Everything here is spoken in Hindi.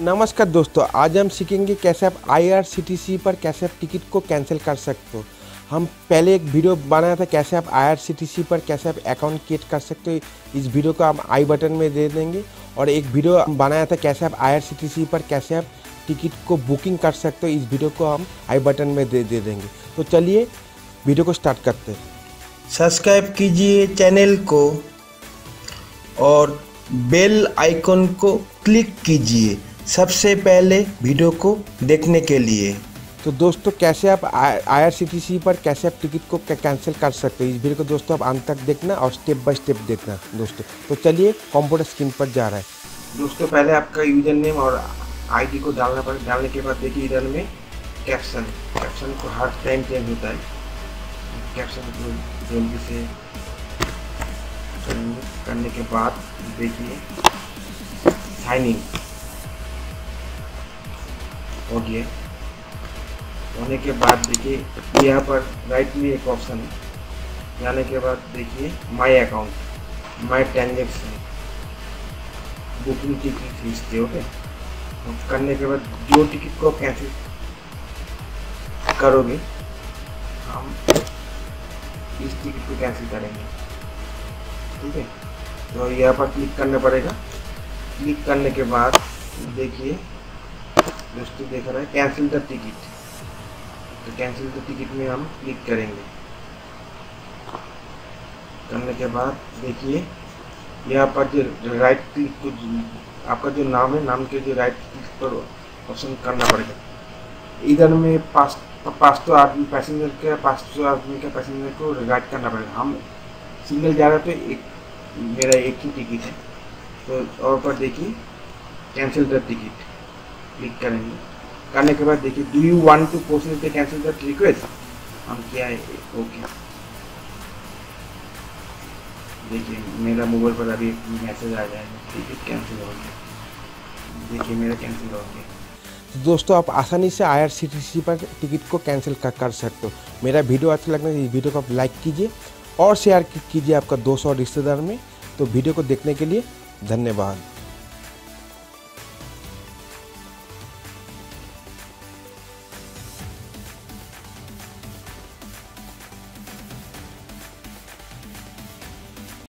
नमस्कार दोस्तों, आज हम सीखेंगे कैसे आप आईआरसीटीसी पर कैसे आप टिकट को कैंसिल कर सकते हो। हम पहले एक वीडियो बनाया था कैसे आप आईआरसीटीसी पर कैसे आप अकाउंट क्रिएट कर सकते हो। इस वीडियो को हम आई बटन में दे देंगे और एक वीडियो बनाया था कैसे आप आईआरसीटीसी पर कैसे आप टिकट को बुकिंग कर सकते हो। इस वीडियो को हम आई बटन में दे दे देंगे। तो चलिए वीडियो को स्टार्ट करते हैं। सब्सक्राइब कीजिए चैनल को और बेल आइकन को क्लिक कीजिए। सबसे पहले वीडियो को देखने के लिए। तो दोस्तों कैसे आप आई पर कैसे आप टिकट को कैंसिल कर सकते हैं? इस वीडियो को दोस्तों आप अंत तक देखना और स्टेप बाय स्टेप देखना दोस्तों। तो चलिए कंप्यूटर स्क्रीन पर जा रहा है। दोस्तों पहले आपका यूज़र नेम और आईडी को डालना पड़े डालने के बाद देखिए इधर में कैप्शन कैप्शन को हर टाइम चेंज होता है। कैप्शन को जल्दी से करने के बाद देखिए साइनिंग हो गया। होने के बाद देखिए, यहाँ पर राइट में एक ऑप्शन है। जाने के बाद देखिए my account my transaction booking ticket खींचते ओके तो करने के बाद जो टिकट को कैंसिल करोगे, हम इस टिकट को कैंसिल करेंगे। ठीक है? तो यहाँ पर क्लिक करना पड़ेगा। क्लिक करने के बाद देखिए दोस्तों देख रहा है कैंसिल द टिकट तो कैंसिल द टिकट में हम क्लिक करेंगे। करने के बाद देखिए यहाँ पर जो राइट क्लिक को आपका जो नाम है, नाम के जो राइट क्लिक पर ऑप्शन करना पड़ेगा। इधर में पास, पाँच तो आदमी पैसेंजर के, पाँच सौ आदमी के पैसेंजर को राइट करना पड़ेगा। हम सिंगल जा रहे तो एक, मेरा एक ही टिकट है। तो और पर देखिए कैंसिल द टिकट क्लिक करेंगे। करने के बाद देखिए do you want to process the cancel that request हम क्या है? ओके देखिए मेरा मोबाइल पर अभी मैसेज आ जाएगा टिकट कैंसिल हो गया। देखिए मेरा कैंसिल हो गया। तो दोस्तों आप आसानी से आईआरसीटीसी पर टिकट को कैंसिल कर, कर सकते हो। मेरा वीडियो अच्छा लगना है इस वीडियो को आप लाइक कीजिए और शेयर कीजिए आपका दोस्त और रिश्तेदार में। तो वीडियो को देखने के लिए धन्यवाद।